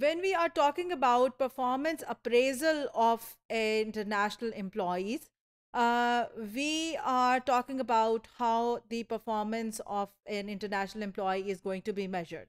when we are talking about performance appraisal of international employees, uh, we are talking about how the performance of an international employee is going to be measured.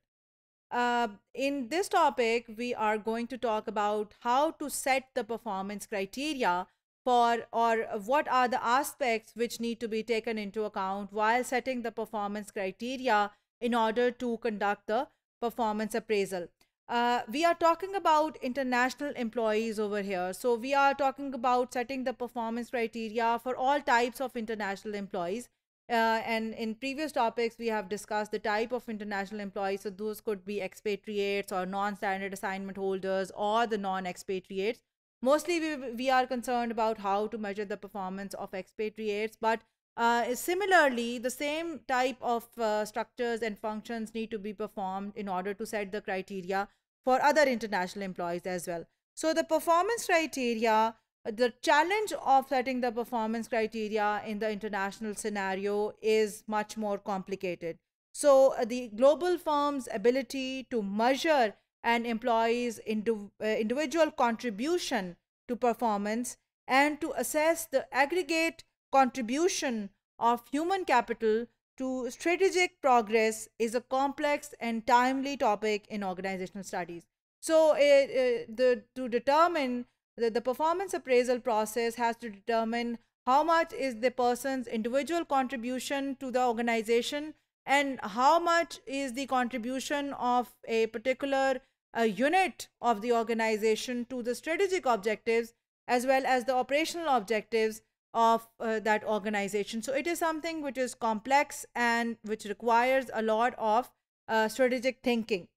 Uh, in this topic, we are going to talk about how to set the performance criteria for or what are the aspects which need to be taken into account while setting the performance criteria in order to conduct the performance appraisal. Uh, we are talking about international employees over here. So we are talking about setting the performance criteria for all types of international employees. Uh, and in previous topics, we have discussed the type of international employees. So those could be expatriates or non-standard assignment holders or the non-expatriates. Mostly we, we are concerned about how to measure the performance of expatriates, but uh, similarly, the same type of uh, structures and functions need to be performed in order to set the criteria for other international employees as well. So the performance criteria, the challenge of setting the performance criteria in the international scenario is much more complicated. So uh, the global firm's ability to measure an employee's uh, individual contribution to performance and to assess the aggregate contribution of human capital to strategic progress is a complex and timely topic in organizational studies. So, uh, uh, the, to determine the, the performance appraisal process has to determine how much is the person's individual contribution to the organization and how much is the contribution of a particular uh, unit of the organization to the strategic objectives as well as the operational objectives of uh, that organization. So it is something which is complex and which requires a lot of uh, strategic thinking.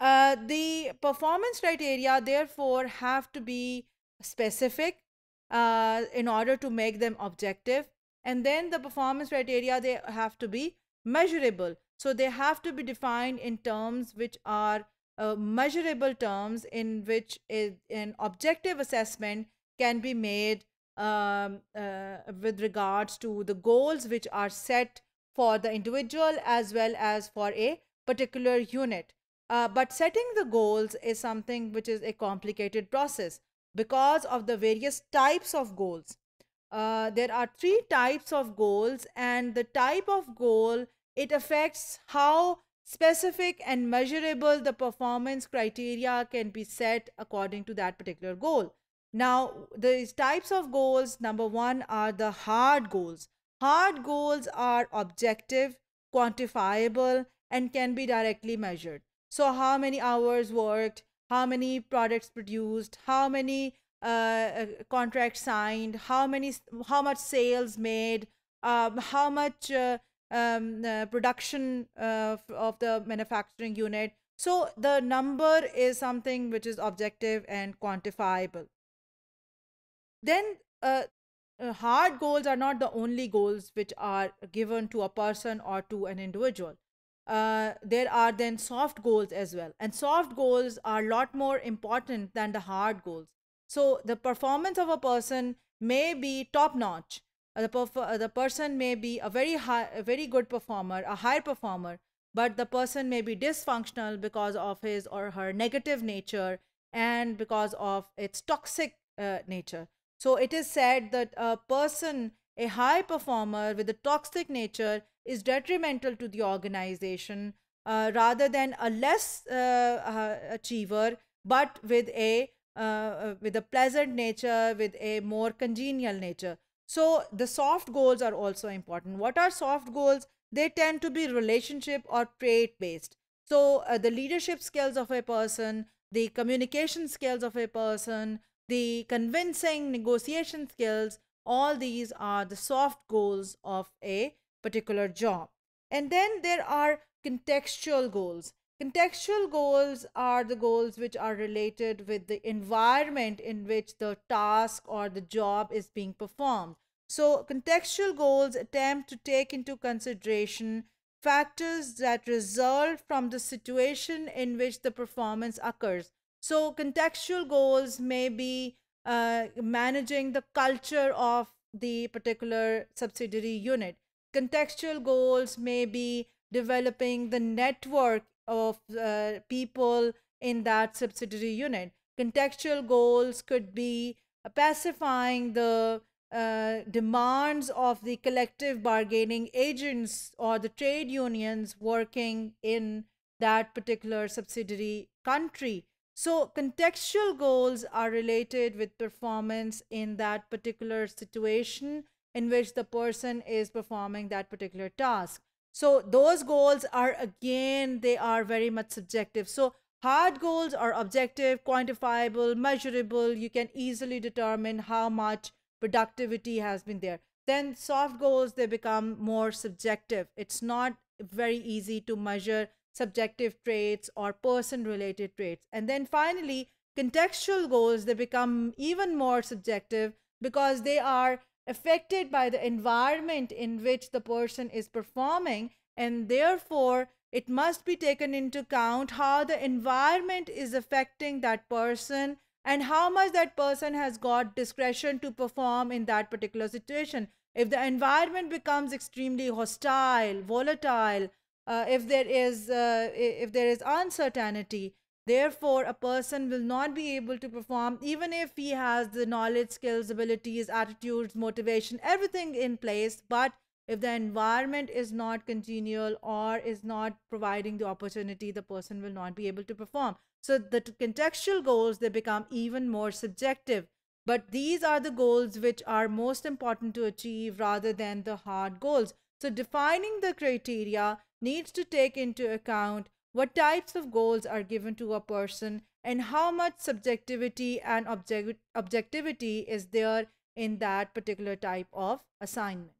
Uh, the performance criteria, therefore, have to be specific uh, in order to make them objective. And then the performance criteria, they have to be measurable. So they have to be defined in terms which are uh, measurable terms in which a, an objective assessment can be made um, uh, with regards to the goals which are set for the individual as well as for a particular unit. Uh, but setting the goals is something which is a complicated process because of the various types of goals. Uh, there are three types of goals and the type of goal it affects how specific and measurable the performance criteria can be set according to that particular goal. Now, these types of goals, number one, are the hard goals. Hard goals are objective, quantifiable, and can be directly measured. So, how many hours worked, how many products produced, how many uh, uh contracts signed, how many, how much sales made, um, how much uh, um, uh, production uh, of the manufacturing unit. So, the number is something which is objective and quantifiable then uh, uh, hard goals are not the only goals which are given to a person or to an individual. Uh, there are then soft goals as well. And soft goals are a lot more important than the hard goals. So the performance of a person may be top notch. Uh, the, uh, the person may be a very high, a very good performer, a high performer, but the person may be dysfunctional because of his or her negative nature and because of its toxic nature. So it is said that a person, a high performer with a toxic nature, is detrimental to the organization uh, rather than a less uh, uh, achiever, but with a uh, uh, with a pleasant nature, with a more congenial nature. So the soft goals are also important. What are soft goals? They tend to be relationship or trait based. So uh, the leadership skills of a person, the communication skills of a person, the convincing negotiation skills, all these are the soft goals of a particular job. And then there are contextual goals. Contextual goals are the goals which are related with the environment in which the task or the job is being performed. So, contextual goals attempt to take into consideration factors that result from the situation in which the performance occurs. So, contextual goals may be uh, managing the culture of the particular subsidiary unit. Contextual goals may be developing the network of uh, people in that subsidiary unit. Contextual goals could be pacifying the uh, demands of the collective bargaining agents or the trade unions working in that particular subsidiary country. So, contextual goals are related with performance in that particular situation in which the person is performing that particular task. So, those goals are again, they are very much subjective. So, hard goals are objective, quantifiable, measurable. You can easily determine how much productivity has been there. Then, soft goals, they become more subjective. It's not very easy to measure subjective traits or person related traits. And then finally, contextual goals, they become even more subjective because they are affected by the environment in which the person is performing and therefore it must be taken into account how the environment is affecting that person and how much that person has got discretion to perform in that particular situation if the environment becomes extremely hostile volatile uh, if there is uh, if there is uncertainty therefore a person will not be able to perform even if he has the knowledge skills abilities attitudes motivation everything in place. But if the environment is not congenial or is not providing the opportunity the person will not be able to perform. So the contextual goals they become even more subjective. But these are the goals which are most important to achieve rather than the hard goals. So defining the criteria needs to take into account what types of goals are given to a person and how much subjectivity and object- objectivity is there in that particular type of assignment.